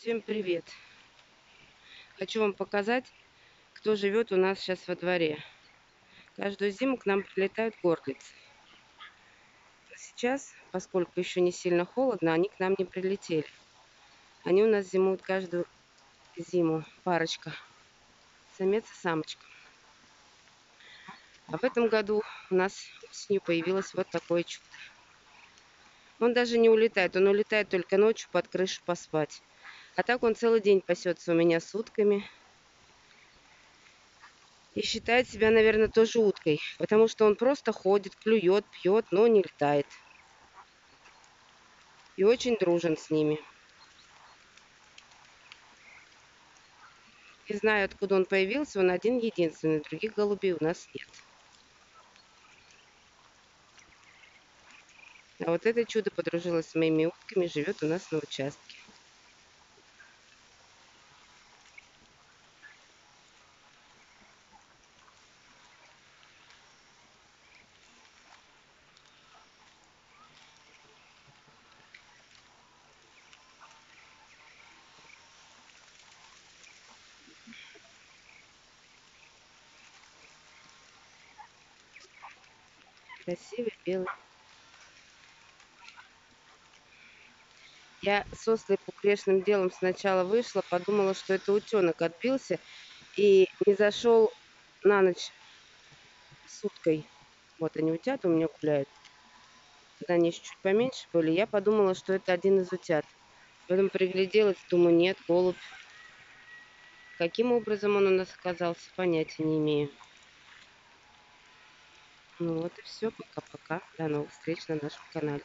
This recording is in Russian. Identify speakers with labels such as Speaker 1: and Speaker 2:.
Speaker 1: Всем привет! Хочу вам показать, кто живет у нас сейчас во дворе. Каждую зиму к нам прилетают горлицы. Сейчас, поскольку еще не сильно холодно, они к нам не прилетели. Они у нас зимуют каждую зиму, парочка. Самец и самочка. А в этом году у нас осенью появилось вот такое чудо. Он даже не улетает, он улетает только ночью под крышу поспать. А так он целый день пасется у меня сутками. И считает себя, наверное, тоже уткой. Потому что он просто ходит, клюет, пьет, но не летает. И очень дружен с ними. Не знаю, откуда он появился, он один единственный. Других голубей у нас нет. А вот это чудо подружилось с моими утками, живет у нас на участке. Красивый белый Я с ослепу грешным делом сначала вышла, подумала, что это утенок отбился и не зашел на ночь с уткой. Вот они утят у меня гуляют. Когда они еще чуть поменьше были, я подумала, что это один из утят. Потом пригляделась, думаю, нет, голубь. Каким образом он у нас оказался, понятия не имею. Ну вот и все. Пока-пока. До новых встреч на нашем канале.